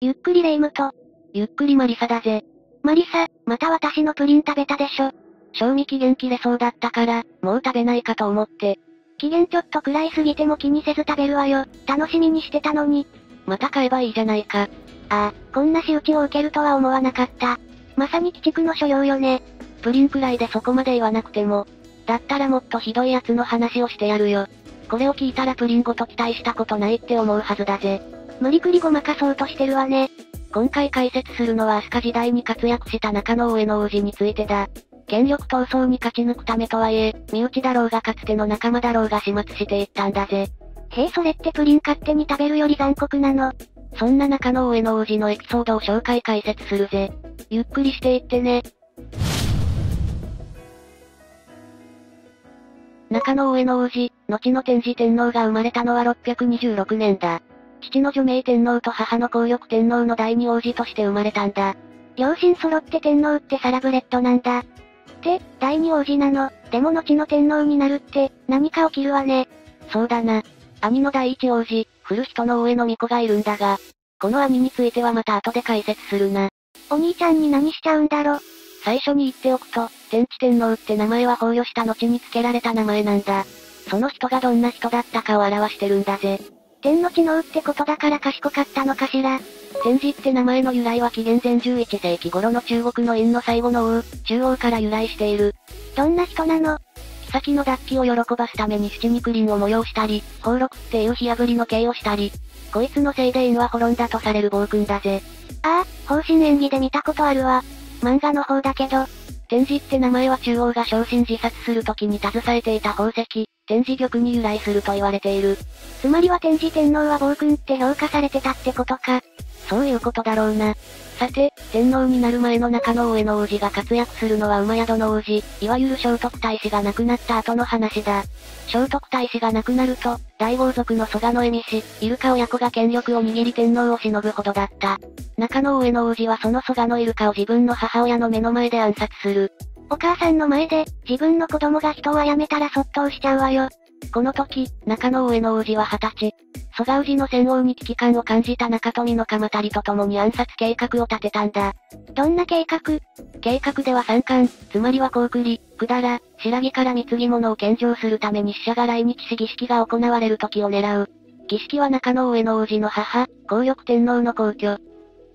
ゆっくりレ夢ムと、ゆっくりマリサだぜ。マリサ、また私のプリン食べたでしょ。賞味期限切れそうだったから、もう食べないかと思って。期限ちょっとくらい過ぎても気にせず食べるわよ。楽しみにしてたのに。また買えばいいじゃないか。ああ、こんな仕打ちを受けるとは思わなかった。まさに鬼畜の所用よね。プリンくらいでそこまで言わなくても。だったらもっとひどいやつの話をしてやるよ。これを聞いたらプリンごと期待したことないって思うはずだぜ。無理くりごまかそうとしてるわね。今回解説するのは飛鳥時代に活躍した中野上の王子についてだ。権力闘争に勝ち抜くためとはいえ、身内だろうがかつての仲間だろうが始末していったんだぜ。へえそれってプリン勝手に食べるより残酷なの？そんな中野上の王子のエピソードを紹介解説するぜ。ゆっくりしていってね。中野上の王子、後の天智天皇が生まれたのは626年だ。父の除名天皇と母の皇翼天皇の第二王子として生まれたんだ。両親揃って天皇ってサラブレッドなんだ。って、第二王子なの。でも後の天皇になるって、何か起きるわね。そうだな。兄の第一王子、古人の上の巫女がいるんだが、この兄についてはまた後で解説するな。お兄ちゃんに何しちゃうんだろ。最初に言っておくと、天智天皇って名前は崩御した後に付けられた名前なんだ。その人がどんな人だったかを表してるんだぜ。天の知能ってことだから賢かったのかしら。天智って名前の由来は紀元前11世紀頃の中国の殷の最後の王、中王から由来している。どんな人なの？妃の脱皮を喜ばすために七肉林を催したり、宝禄っていう火炙りの刑をしたり、こいつのせいで縁は滅んだとされる暴君だぜ。ああ、方針演技で見たことあるわ。漫画の方だけど、天智って名前は中央が昇進自殺する時に携えていた宝石、天智玉に由来すると言われている。つまりは天智天皇は暴君って評価されてたってことか。そういうことだろうな。さて、天皇になる前の中野上の王子が活躍するのは馬宿の王子、いわゆる聖徳太子が亡くなった後の話だ。聖徳太子が亡くなると、大豪族の蘇我の恵美氏、イルカ親子が権力を握り天皇を忍ぶほどだった。中野上の王子はその蘇我のイルカを自分の母親の目の前で暗殺する。お母さんの前で、自分の子供が人を殺めたらそっとしちゃうわよ。この時、中野上の王子は二十歳。蘇我氏の戦王に危機感を感じた中富の鎌足りと共に暗殺計画を立てたんだ。どんな計画？計画では三冠、つまりは高栗、百済、白木から貢ぎ物を献上するために死者が来日し儀式が行われる時を狙う。儀式は中野上の王子の母、皇翼天皇の皇居。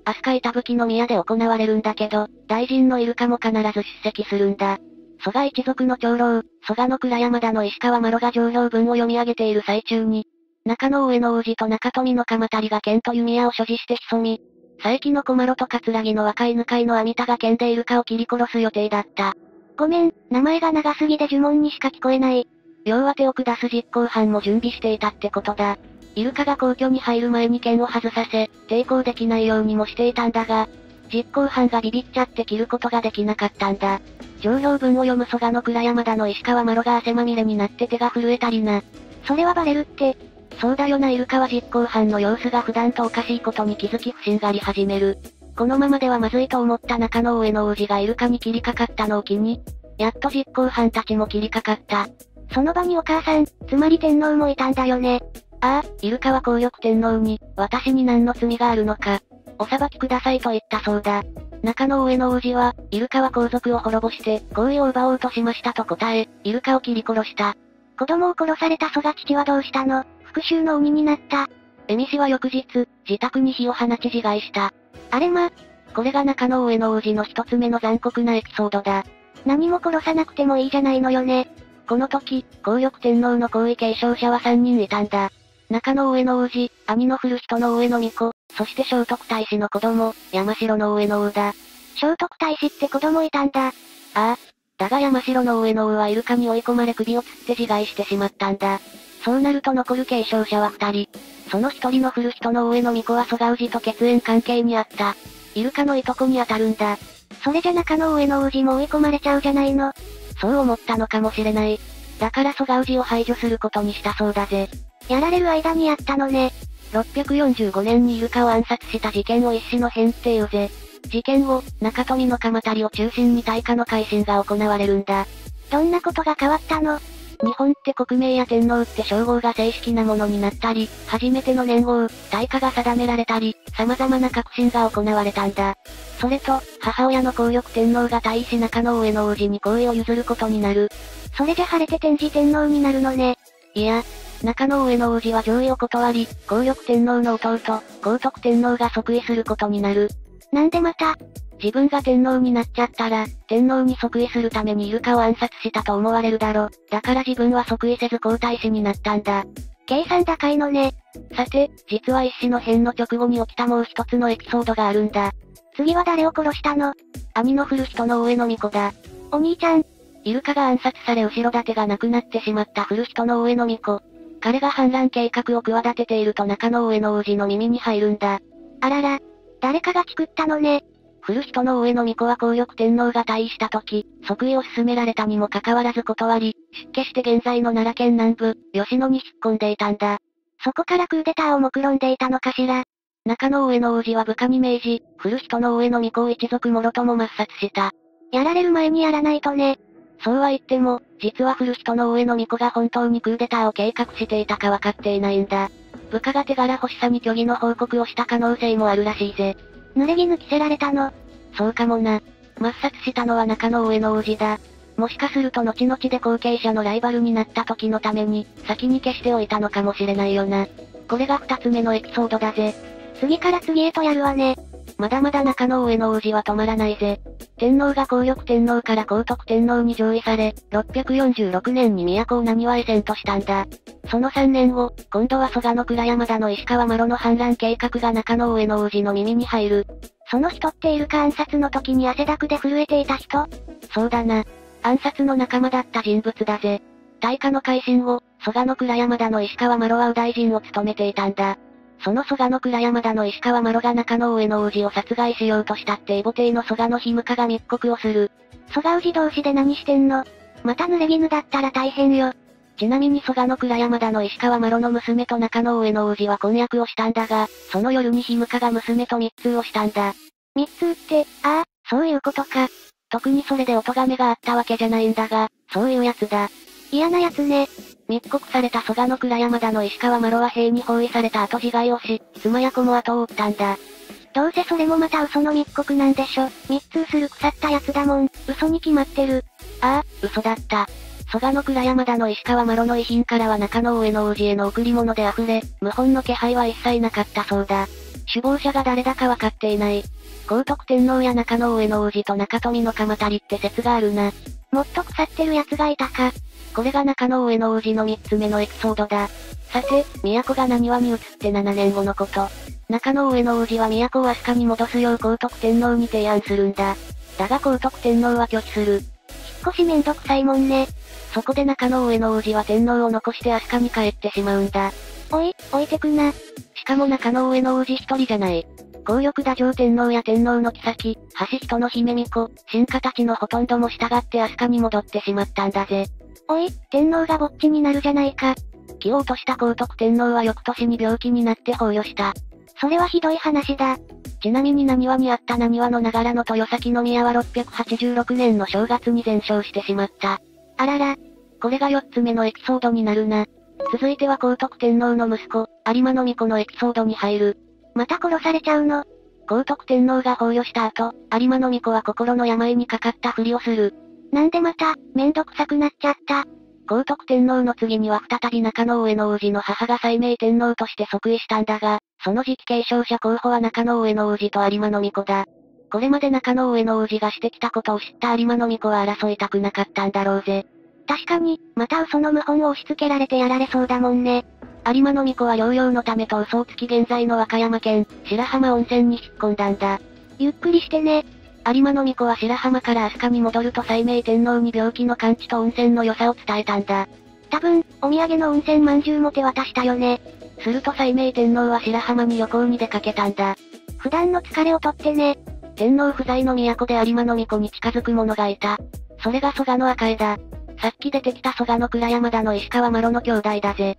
飛鳥板吹の宮で行われるんだけど、大臣のイルカも必ず出席するんだ。蘇我一族の長老、蘇我の倉山田の石川麻呂が上表文を読み上げている最中に、中野上の王子と中富の鎌足りが剣と弓矢を所持して潜み、佐伯の小麻呂と桂木の若いぬかいの網田が剣でイルカを切り殺す予定だった。ごめん、名前が長すぎで呪文にしか聞こえない。要は手を下す実行犯も準備していたってことだ。イルカが皇居に入る前に剣を外させ、抵抗できないようにもしていたんだが、実行犯がビビっちゃって切ることができなかったんだ。上表文を読む蘇我の倉山田の石川麻呂が汗まみれになって手が震えたりな。それはバレるって。そうだよなイルカは実行犯の様子が普段とおかしいことに気づき不審がり始める。このままではまずいと思った中野上の王子がイルカに切りかかったのを機に、やっと実行犯たちも切りかかった。その場にお母さん、つまり天皇もいたんだよね。ああ、イルカは皇翼天皇に、私に何の罪があるのか、お裁きくださいと言ったそうだ。中野上の王子は、イルカは皇族を滅ぼして、皇位を奪おうとしましたと答え、イルカを切り殺した。子供を殺された蘇我父はどうしたの？復讐の鬼になった。エミ氏は翌日、自宅に火を放ち自害した。あれま、これが中野上の王子の一つ目の残酷なエピソードだ。何も殺さなくてもいいじゃないのよね。この時、皇翼天皇の皇位継承者は3人いたんだ。中野上の王子、兄の古人の上の巫女、そして聖徳太子の子供、山城の上の王だ。聖徳太子って子供いたんだ。ああ。だが山城の上の王はイルカに追い込まれ首を吊って自害してしまったんだ。そうなると残る継承者は二人。その一人の古人の上の巫女は蘇我氏と血縁関係にあった。イルカのいとこに当たるんだ。それじゃ中野上の王子も追い込まれちゃうじゃないの。そう思ったのかもしれない。だから蘇我氏を排除することにしたそうだぜ。やられる間にやったのね。645年にイルカを暗殺した事件を一種の変っていうぜ。事件後、中富の鎌足りを中心に大化の改新が行われるんだ。どんなことが変わったの？日本って国名や天皇って称号が正式なものになったり、初めての年号、大化が定められたり、様々な革新が行われたんだ。それと、母親の皇力天皇が大石中野上の王子に皇位を譲ることになる。それじゃ晴れて天智天皇になるのね。いや、中野上の王子は上位を断り、皇力天皇の弟、皇徳天皇が即位することになる。なんでまた？自分が天皇になっちゃったら、天皇に即位するためにイルカを暗殺したと思われるだろ。だから自分は即位せず皇太子になったんだ。計算高いのね。さて、実は一子の変の直後に起きたもう一つのエピソードがあるんだ。次は誰を殺したの？兄の古人の上の巫女だ。お兄ちゃん。イルカが暗殺され後ろ盾がなくなってしまった古人の上の巫女。彼が反乱計画を企てていると中野上の王子の耳に入るんだ。あらら。誰かが作ったのね。古人の上の巫女は皇力天皇が退位した時、即位を進められたにもかかわらず断り、出家して現在の奈良県南部、吉野に引っ込んでいたんだ。そこからクーデターを目論んでいたのかしら。中野上の王子は部下に命じ、古人の上の巫女を一族もろとも抹殺した。やられる前にやらないとね。そうは言っても、実は古人の上の巫女が本当にクーデターを計画していたかわかっていないんだ。部下が手柄欲しさに虚偽の報告をした可能性もあるらしいぜ。濡れ衣着せられたの。そうかもな。抹殺したのは中野上の王子だ。もしかすると後々で後継者のライバルになった時のために、先に消しておいたのかもしれないよな。これが二つ目のエピソードだぜ。次から次へとやるわね。まだまだ中野上の王子は止まらないぜ。天皇が皇力天皇から皇徳天皇に上位され、646年に都を何は依然としたんだ。その3年後、今度は蘇我の倉山田の石川麻呂の反乱計画が中野上の王子の耳に入る。その人ってイルカ暗殺の時に汗だくで震えていた人？そうだな。暗殺の仲間だった人物だぜ。大化の改新後、蘇我の倉山田の石川麻呂は右大臣を務めていたんだ。その蘇我の倉山田の石川麻呂が中野上の王子を殺害しようとしたってイボテイの蘇我のひむかが密告をする。蘇我氏同士で何してんの？また濡れ衣だったら大変よ。ちなみに蘇我の倉山田の石川麻呂の娘と中野上の王子は婚約をしたんだが、その夜にひむかが娘と密通をしたんだ。密通って、ああ、そういうことか。特にそれでお咎めがあったわけじゃないんだが、そういうやつだ。嫌なやつね。密告された蘇我の倉山田の石川麻呂は兵に包囲された後自害をし、妻や子も後を追ったんだ。どうせそれもまた嘘の密告なんでしょ。密通する腐ったやつだもん。嘘に決まってる。ああ、嘘だった。蘇我の倉山田の石川麻呂の遺品からは中野上の王子への贈り物で溢れ、謀反の気配は一切なかったそうだ。首謀者が誰だかわかっていない。皇徳天皇や中野上の王子と中富の鎌足りって説があるな。もっと腐ってる奴がいたか。これが中野上の王子の三つ目のエピソードだ。さて、都が何話に移って7年後のこと。中野上の王子は都を飛鳥に戻すよう皇徳天皇に提案するんだ。だが皇徳天皇は拒否する。引っ越しめんどくさいもんね。そこで中野上の王子は天皇を残して飛鳥に帰ってしまうんだ。おい、置いてくな。しかも中野上の王子一人じゃない。皇力太上天皇や天皇の妃、橋人の姫巫女、進化たちのほとんども従って飛鳥に戻ってしまったんだぜ。おい、天皇がぼっちになるじゃないか。気を落とした皇徳天皇は翌年に病気になって崩御した。それはひどい話だ。ちなみに何話にあった何話のながらの豊崎宮は686年の正月に全焼してしまった。あらら。これが4つ目のエピソードになるな。続いては皇徳天皇の息子、有馬の巫女のエピソードに入る。また殺されちゃうの皇徳天皇が崩御した後、有馬の巫女は心の病にかかったふりをする。なんでまた、めんどくさくなっちゃった。皇徳天皇の次には再び中野上の王子の母が西明天皇として即位したんだが、その次期継承者候補は中野上の王子と有馬の巫女だ。これまで中野上の王子がしてきたことを知った有馬の巫女は争いたくなかったんだろうぜ。確かに、また嘘の謀反を押し付けられてやられそうだもんね。有馬の巫女は療養のためと嘘をつき現在の和歌山県、白浜温泉に引っ込んだんだ。ゆっくりしてね。有馬の巫女は白浜から飛鳥に戻ると西明天皇に病気の完治と温泉の良さを伝えたんだ。多分、お土産の温泉まんじゅうも手渡したよね。すると西明天皇は白浜に旅行に出かけたんだ。普段の疲れをとってね。天皇不在の都で有馬の巫女に近づく者がいた。それが蘇我の赤江だ。さっき出てきた蘇我の倉山田の石川麻呂の兄弟だぜ。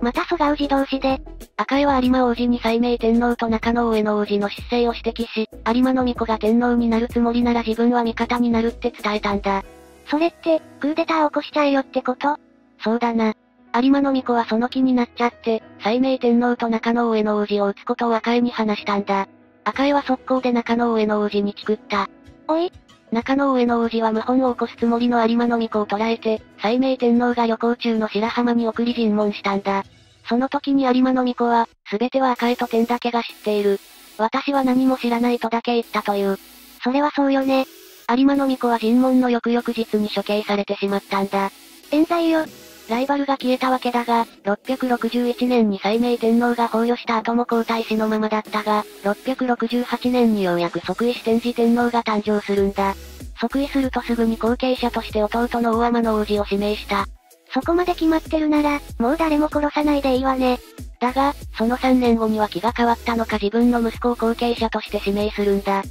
また蘇我氏同士で。赤江は有馬王子に西明天皇と中野上の王子の失勢を指摘し、有馬の巫女が天皇になるつもりなら自分は味方になるって伝えたんだ。それって、クーデター起こしちゃえよってこと？そうだな。有馬の巫女はその気になっちゃって、西明天皇と中野上の王子を撃つことを赤井に話したんだ。赤井は速攻で中野上の王子にチクった。おい中野上の王子は謀反を起こすつもりの有馬の巫女を捕らえて、西明天皇が旅行中の白浜に送り尋問したんだ。その時に有馬の巫女は、すべては赤江と天だけが知っている。私は何も知らないとだけ言ったという。それはそうよね。有馬の巫女は尋問の翌々日に処刑されてしまったんだ。冤罪よ。ライバルが消えたわけだが、661年に西明天皇が崩御した後も皇太子のままだったが、668年にようやく即位し天智天皇が誕生するんだ。即位するとすぐに後継者として弟の大天の王子を指名した。そこまで決まってるなら、もう誰も殺さないでいいわね。だが、その3年後には気が変わったのか自分の息子を後継者として指名するんだ。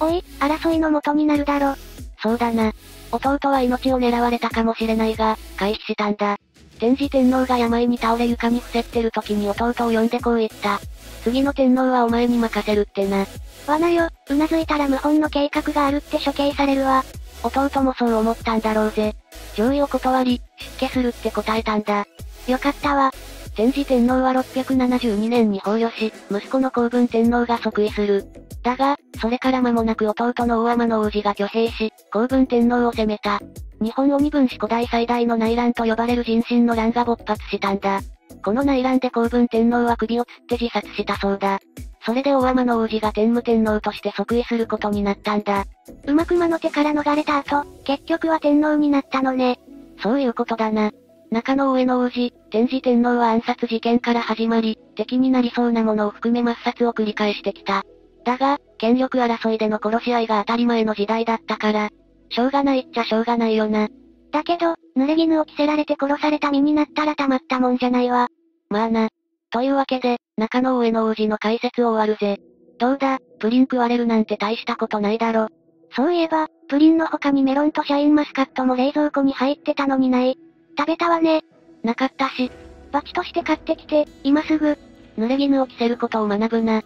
おい、争いの元になるだろ。そうだな。弟は命を狙われたかもしれないが、回避したんだ。天智天皇が病に倒れ床に伏せってる時に弟を呼んでこう言った。次の天皇はお前に任せるってな。罠よ、うなずいたら謀反の計画があるって処刑されるわ。弟もそう思ったんだろうぜ。上位を断り、出家するって答えたんだ。よかったわ。天智天皇は672年に崩御し、息子の公文天皇が即位する。だが、それから間もなく弟の大天の王子が挙兵し、公文天皇を攻めた。日本鬼分子古代最大の内乱と呼ばれる人心の乱が勃発したんだ。この内乱で公文天皇は首を吊って自殺したそうだ。それで大天の王子が天武天皇として即位することになったんだ。うまく魔の手から逃れた後、結局は天皇になったのね。そういうことだな。中野上の王子、天智天皇は暗殺事件から始まり、敵になりそうなものを含め抹殺を繰り返してきた。だが、権力争いでの殺し合いが当たり前の時代だったから、しょうがないっちゃしょうがないよな。だけど、濡れ衣を着せられて殺された身になったらたまったもんじゃないわ。まあな。というわけで、中野上の王子の解説を終わるぜ。どうだ、プリン食われるなんて大したことないだろ。そういえば、プリンの他にメロンとシャインマスカットも冷蔵庫に入ってたのにない。食べたわね。なかったし。バチとして買ってきて、今すぐ。濡れ衣を着せることを学ぶな。